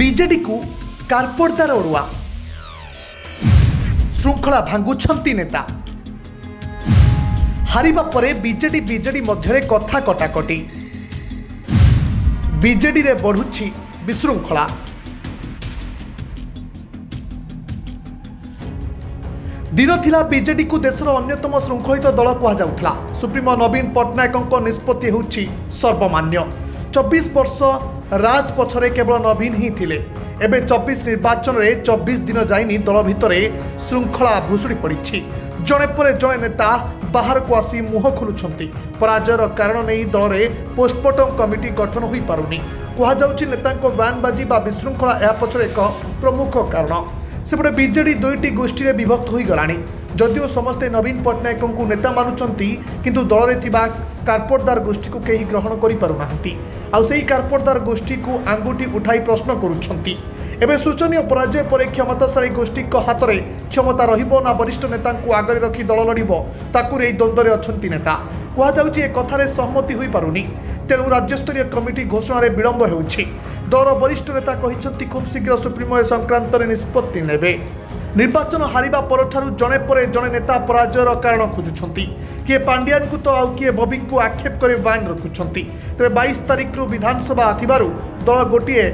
ବିଜେଡ଼ିକୁ କାର୍ପଟଦାର ଅରୁଆ ଶୃଙ୍ଖଳା ଭାଙ୍ଗୁଛନ୍ତି ନେତା ହାରିବା ପରେ ବିଜେଡି ବିଜେଡି ମଧ୍ୟରେ କଥା କଟାକଟି ବିଜେଡିରେ ବଢ଼ୁଛି ବିଶୃଙ୍ଖଳା ଦିନ ଥିଲା ବିଜେଡିକୁ ଦେଶର ଅନ୍ୟତମ ଶୃଙ୍ଖଳିତ ଦଳ କୁହାଯାଉଥିଲା ସୁପ୍ରିମୋ ନବୀନ ପଟ୍ଟନାୟକଙ୍କ ନିଷ୍ପତ୍ତି ହେଉଛି ସର୍ବମାନ୍ୟ চব্বিশ বর্ষ রাজ পছরে কেবল নবীন হি লে এবে চব্বিশ নির্বাচনের চব্বিশ দিন যাইনি দল ভিতরে শৃঙ্খলা ভুষুড়ি পড়ছে জনে পরে জনে নেতা বাহারকু আসি মুহ খোলুচ্ছেন পরাজয়ের কারণ নেই দলের পোস্টমর্টম কমিটি গঠন হয়ে পুনি কুহযাচ্ছে নেতা ব্যানবাজি বা বিশৃঙ্খলা এ পছরে এক প্রমুখ কারণ সেপটে বিজেডি দুইটি গোষ্ঠী বিভক্ত হয়ে গলা যদিও সমস্তে নবীন পট্টনায়কঙ্কু নেতা মানুষ কিন্তু দলরে থিবা କାର୍ପୋଟଦାର ଗୋଷ୍ଠୀକୁ କେହି ଗ୍ରହଣ କରିପାରୁନାହାନ୍ତି ଆଉ ସେହି କାର୍ପୋଟଦାର ଗୋଷ୍ଠୀକୁ ଆଙ୍ଗୁଠି ଉଠାଇ ପ୍ରଶ୍ନ କରୁଛନ୍ତି ଏବେ ସୂଚନୀୟ ପରାଜୟ ପରେ କ୍ଷମତାଶାଳୀ ଗୋଷ୍ଠୀଙ୍କ ହାତରେ କ୍ଷମତା ରହିବ ନା ବରିଷ୍ଠ ନେତାଙ୍କୁ ଆଗରେ ରଖି ଦଳ ଲଢ଼ିବ ତାକୁ ନେଇ ଦ୍ୱନ୍ଦ୍ୱରେ ଅଛନ୍ତି ନେତା କୁହାଯାଉଛି ଏ କଥାରେ ସହମତି ହୋଇପାରୁନି ତେଣୁ ରାଜ୍ୟସ୍ତରୀୟ କମିଟି ଘୋଷଣାରେ ବିଳମ୍ବ ହେଉଛି ଦଳର ବରିଷ୍ଠ ନେତା କହିଛନ୍ତି ଖୁବ୍ ଶୀଘ୍ର ସୁପ୍ରିମୋ ଏ ସଂକ୍ରାନ୍ତରେ ନିଷ୍ପତ୍ତି ନେବେ ନିର୍ବାଚନ ହାରିବା ପରଠାରୁ ଜଣେ ପରେ ଜଣେ ନେତା ପରାଜୟର କାରଣ ଖୋଜୁଛନ୍ତି କିଏ ପାଣ୍ଡିଆନଙ୍କୁ ତ ଆଉ କିଏ ବବିଙ୍କୁ ଆକ୍ଷେପ କରି ବାଇନ୍ ରଖୁଛନ୍ତି ତେବେ ବାଇଶ ତାରିଖରୁ ବିଧାନସଭା ଥିବାରୁ ଦଳ ଗୋଟିଏ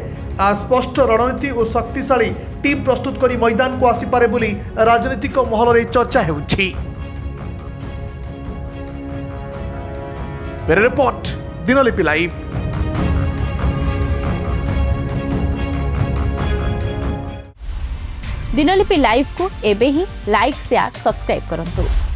ସ୍ପଷ୍ଟ ରଣନୀତି ଓ ଶକ୍ତିଶାଳୀ ଟିମ୍ ପ୍ରସ୍ତୁତ କରି ମଇଦାନକୁ ଆସିପାରେ ବୋଲି ରାଜନୈତିକ ମହଲରେ ଚର୍ଚ୍ଚା ହେଉଛି report Dinalipi live Dinalipi live को एबे ही लाइक शेयर सब्सक्राइब करूँ